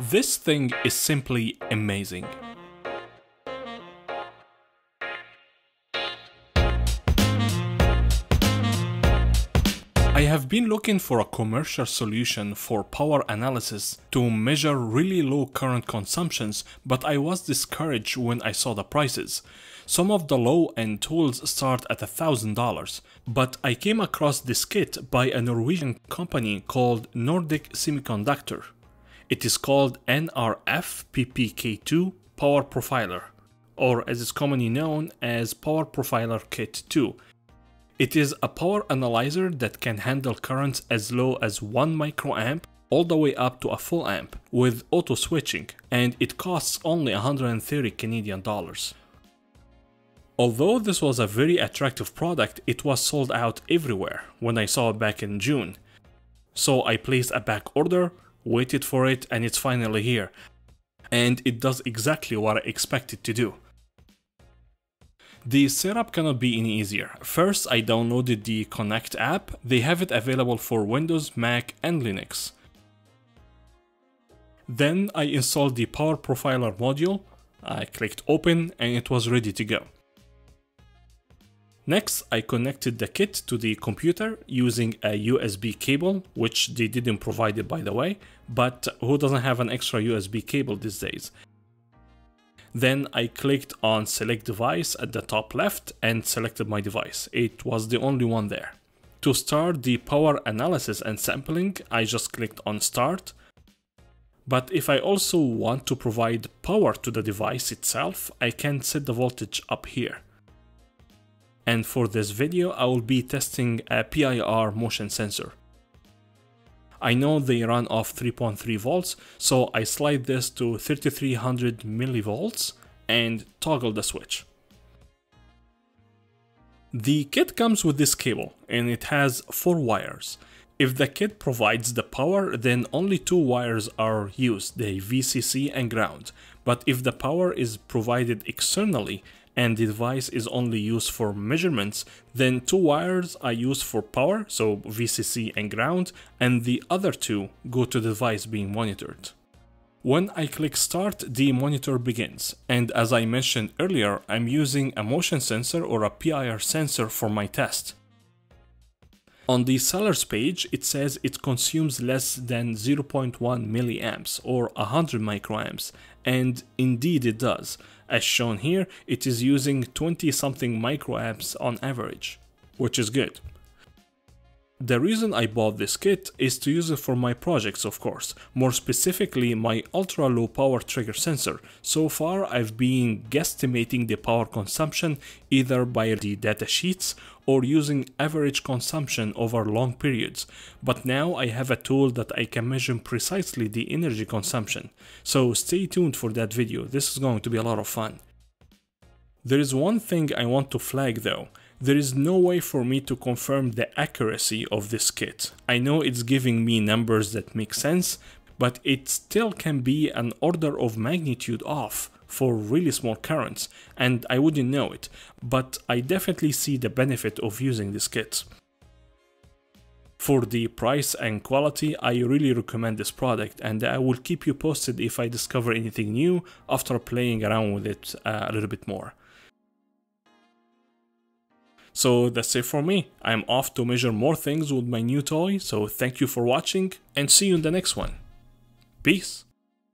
This thing is simply amazing. I have been looking for a commercial solution for power analysis to measure really low current consumptions, but I was discouraged when I saw the prices. Some of the low end tools start at $1000, but I came across this kit by a Norwegian company called Nordic Semiconductor. It is called NRF PPK2 Power Profiler, or as it's commonly known as Power Profiler Kit 2 it is a power analyzer that can handle currents as low as 1 microamp all the way up to a full amp with auto switching and it costs only 130 Canadian dollars. Although this was a very attractive product, it was sold out everywhere when I saw it back in June. So I placed a back order, waited for it and it's finally here. And it does exactly what I expected to do. The setup cannot be any easier. First, I downloaded the Connect app. They have it available for Windows, Mac, and Linux. Then I installed the Power Profiler module. I clicked open and it was ready to go. Next, I connected the kit to the computer using a USB cable, which they didn't provide it by the way, but who doesn't have an extra USB cable these days? Then I clicked on select device at the top left and selected my device. It was the only one there. To start the power analysis and sampling, I just clicked on start. But if I also want to provide power to the device itself, I can set the voltage up here. And for this video, I will be testing a PIR motion sensor. I know they run off 3.3 volts, so I slide this to 3300 millivolts and toggle the switch. The kit comes with this cable and it has four wires. If the kit provides the power, then only two wires are used, the VCC and ground. But if the power is provided externally, and the device is only used for measurements, then two wires are used for power, so VCC and ground, and the other two go to the device being monitored. When I click start, the monitor begins, and as I mentioned earlier, I'm using a motion sensor or a PIR sensor for my test. On the seller's page, it says it consumes less than 0.1 milliamps or 100 microamps, and indeed it does. As shown here, it is using 20 something microamps on average, which is good. The reason I bought this kit is to use it for my projects of course, more specifically my ultra low power trigger sensor. So far I've been guesstimating the power consumption either by the datasheets or using average consumption over long periods, but now I have a tool that I can measure precisely the energy consumption. So stay tuned for that video, this is going to be a lot of fun. There is one thing I want to flag though, there is no way for me to confirm the accuracy of this kit. I know it's giving me numbers that make sense, but it still can be an order of magnitude off for really small currents, and I wouldn't know it, but I definitely see the benefit of using this kit. For the price and quality, I really recommend this product and I will keep you posted if I discover anything new after playing around with it uh, a little bit more. So that's it for me. I'm off to measure more things with my new toy, so thank you for watching and see you in the next one. Peace!